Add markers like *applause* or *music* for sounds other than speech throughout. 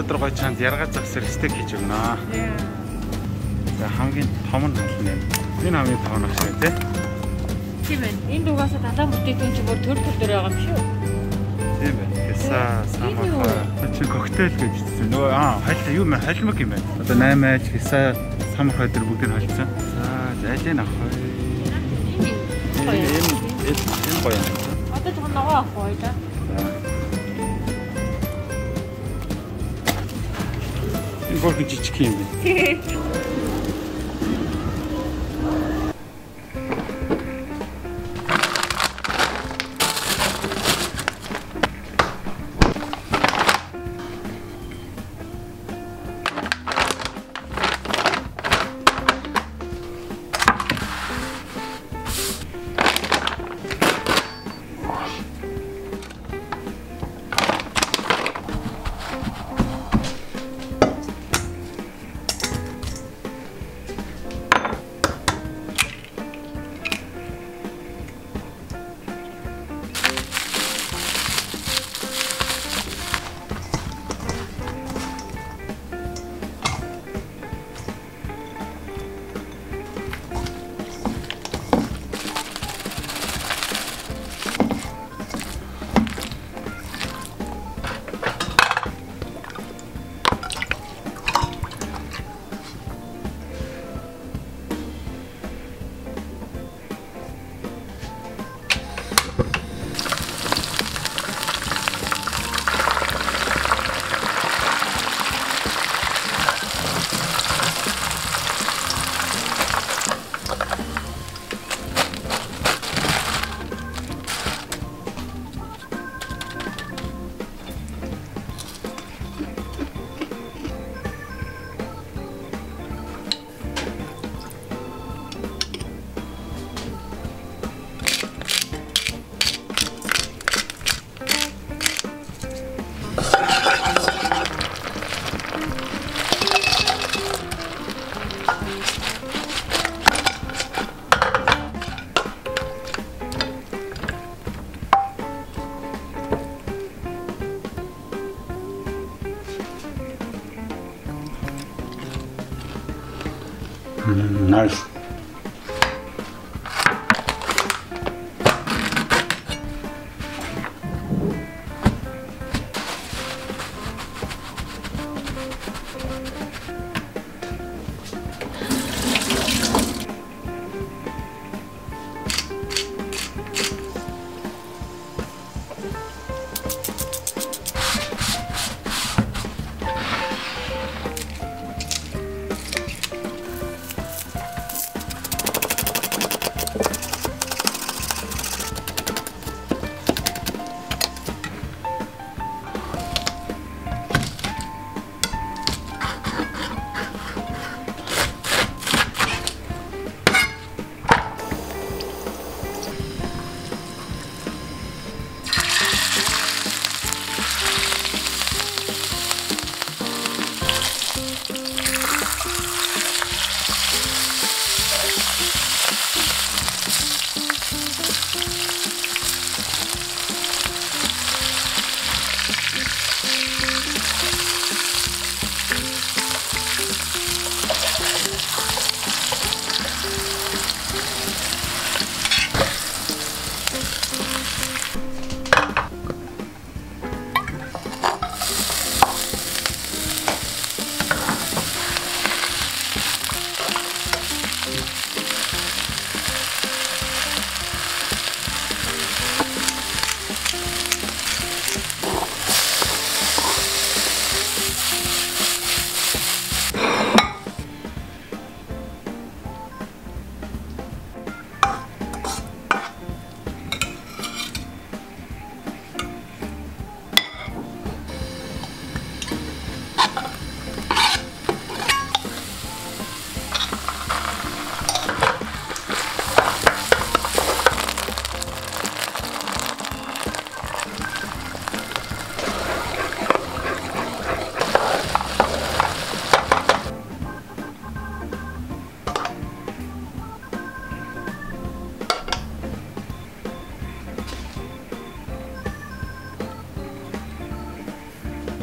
Өнөөдөр гоё чанд яргаа загсаар стейк хийж өгнө. За хамгийн том нь болно юм. Энэ хамгийн том нь ашиг тий. Тийм ээ. Энд угаасаа далайн бүтээгдэхүүн чинь бүр төр төр дээр байгаа юм шүү. Тийм байна. Кеса, самаха, чи коктейл гэж хэлсэн. Нөгөө аа хальта юу мэ халимаг юм байна. Одоо 8 аж кеса, самаха өдр бүгдийг холцсон. За зайлын авах. Гоё. Энэ энэ гоё юм. Одоо жоохон ногоо авах гоё да. Энэ *laughs* бүр жижиг юм байна. Nice.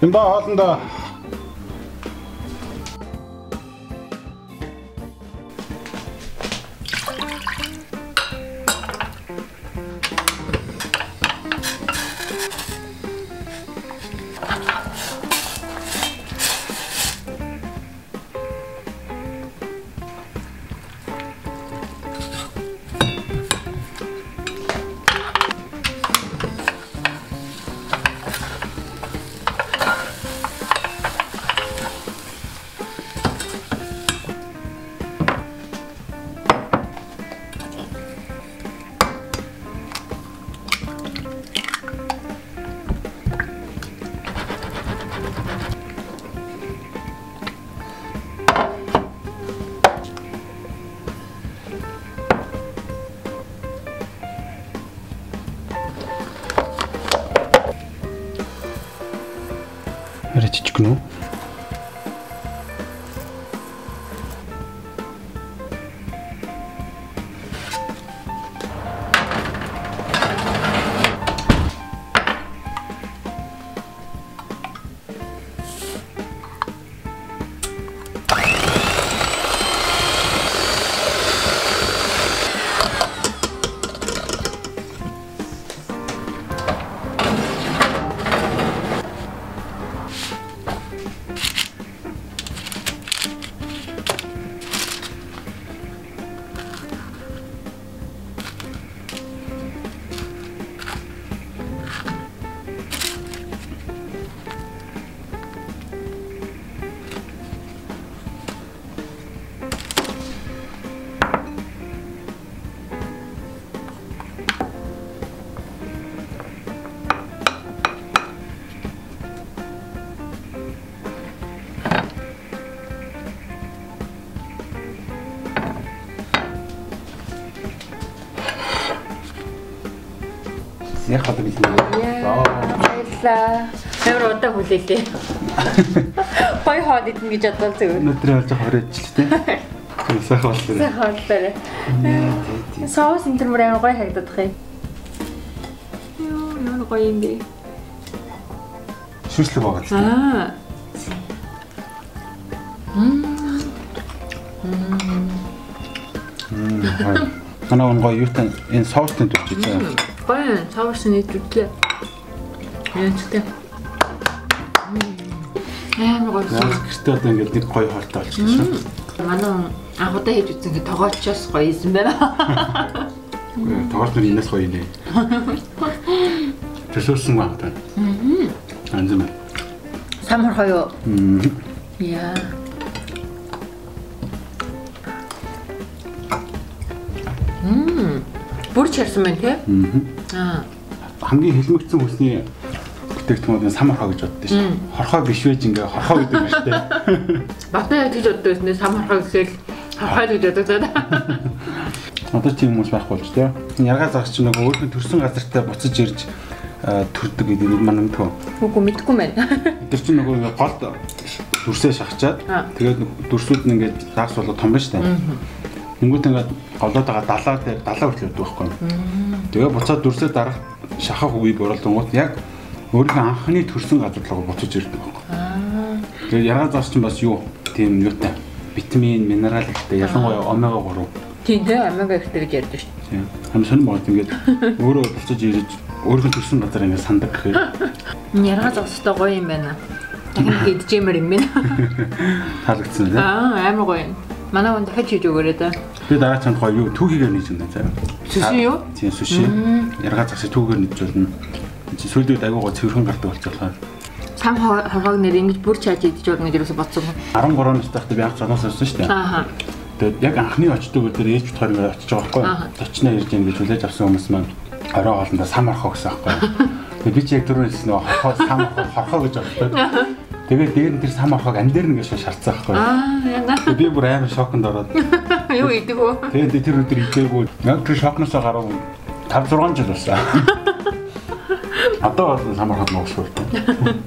Юм ба хоолндоо Арай retičknu. Яг хадаг хэлнэ. Баярлаа. Амар удаа хүлээлээ. *laughs* Гоё хоод идэн гэж бодлоо зүгээр. Өнөөдөр болж хоройч л. Тэр сайхан болсон. Сайхан хооллоо. Соус энэ төр амар гоё харагдах юм. Йоо, ямар гоё юм бэ? Шүслэг байгаа л тээ. Аа. Манай он гоё юутай энэ соустай төрж байгаа. Соус нь идэвчлээ. Янцтай. Амар гоё. Гэртээ одоо ингээд нэг гоё хоолтой болчихсон шүү. Манай анхудаа хийж үзсэн гэ тоогоочоос гоё исэн байна. Тоглолт нь энэс гоё нэ. Баг та. Мм. Анзам. Самар хоёо. Яа. Мм. Бүр чарсан байна те? Мм. Аа. Хамгийн хэлмэгцэн хүсний бүтээгдэхүүн самархаа гэж боддоо шүү. Хорхоо биш байж ингээ хорхоо гэдэг юм шүү дээ. Батаа яг тийж боддог байсан самархаа гэсэл хархаа гэж боддог даа. *laughs* Одоо тийм хүмүүс байхгүй болж тээ. Яргаа загч чинь нөгөө өөрхөн төрсэн газартаа буцаж ирж төрдөг гэдэг нэг маань өмтгөө. Үгүй мэдгүй байна. *laughs* Тэр чинь нөгөө ингээ голд дүрсээ шахачаад Аа. тэгээд дүрсүүд нь ингээ дагс болоо том байна шүү дээ. Тэнгүүд ингээ голоод байгаа далаа дээр далаа хүртэл явдаг байхгүй. Тэгээ буцаад дүрсээ дарах шахах үе борлонгууд яг өөрийнхөө анхны төрсэн газар руу буцаж ирдэг байхгүй. Тэгээд яргаа загч чинь бас юу тийм юутай витамин, минерал ихтэй ялангуяа омега 3 Тийм те омега ихтэй гэж ярьдаг шүү. Тийм. Хам сонь бод ингээд *laughs* өөрөө буцаж ирж өөрийнхөө төрсэн газар ингээд сандаг гэхээр Яргаа зогстой гоё юм байна. Дахин идчихэмэр *laughs* юм байна. *laughs* таалагдсан тийм. Аа амар гоё юм. Манай хүн дахиж хийж өгөөрэй да. Би дараа чанд гоё юу түүхийгээр нээж байна заа. Сүши юу? Тийм сүши. Яргаа загсыг түүхээр нээж болно. Чи сүйдүүд аягүй гоо цэвэрхэн гардаг болчихлоо. Сам хоргоог нэр ингэж бүр чааж идэж болно гэж юусо бодсон. 13 настай байхдаа би анх цогноос ирсэн шүү дээ. Ааха. Тэгээд яг анхны очдог өдөр ээж битгаар ингээд очиж байгаа байхгүй. Зочноо ирж ийн гэж хүлээж авсан хүмүүс маань орой хоолндоо сам орхоо гэсэн байхгүй. *laughs* Тэгээд би чи яг түрүү хэлсэн нөгөө хорхоо сам орхоо хорхоо гэж боддог. Тэгээд дээр нь тэр сам орхоог ан дээр нь гэж шаарцсан байхгүй. Аа би бүр амар шоконд ороод *laughs* Юу идэг үү? тэгээд тэр өдөр идээгүй яг тэр шокноосоо гарав 5 6 жил болсон. *laughs* Одоо бол сам орхоод нуушгүй.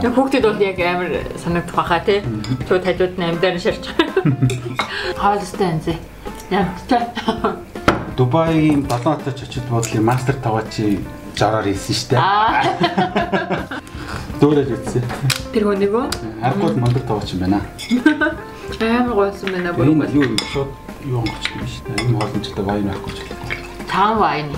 Яг хүүхдэд бол яг амар санагдах баха тий. Чууд хажууд нь амьдаар шарч. *laughs* Хаалстай анзээ. Ямтай. Дубайгийн 7 хотод очиж бодлын мастер таваа чи жараар хийсэн шүү Дөөрэж үтсэн. тэр хүнийг үү? Харгууд мандар таваа чи байна. Амар гойсон байна бүр Энэ юу шууд юу онгоч юм шүү дээ. Энэ хоолночтой вайн байхгүй ч. Таан вайн.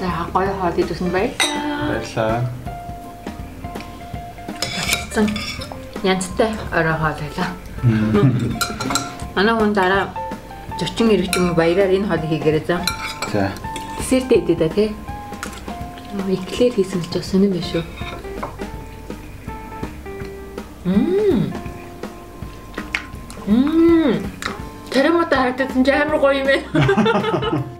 За гоё хоол идсэн баярлалаа. Баярлаа. Цан янзтай орой хоол байлаа. Манай хүн дараа зочин юм баяраар энэ хоолыг хийгээрэй за. За. Десерттэй идэ да тий. Эклэр хийсэн ч бас сонирм биш үү? Мм. Мм. Тэрэмота харагдсан ч амар гоё юм байна. *laughs*